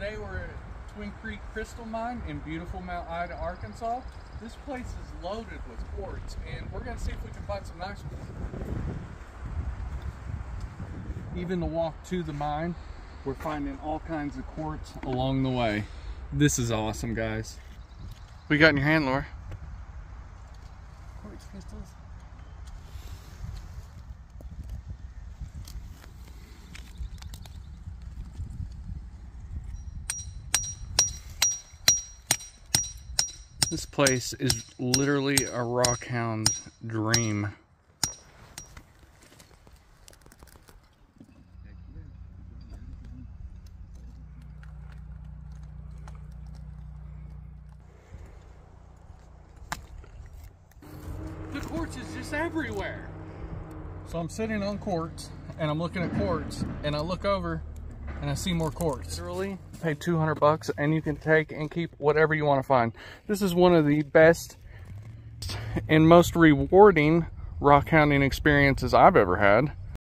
Today we're at Twin Creek Crystal Mine in beautiful Mount Ida, Arkansas. This place is loaded with quartz and we're gonna see if we can find some nice ones. Even the walk to the mine, we're finding all kinds of quartz along the way. This is awesome, guys. What you got in your hand, Laura? Quartz crystals. This place is literally a rock hound's dream. The quartz is just everywhere. So I'm sitting on quartz and I'm looking at quartz and I look over and I see more quartz. Literally pay 200 bucks and you can take and keep whatever you want to find. This is one of the best and most rewarding rock hounding experiences I've ever had.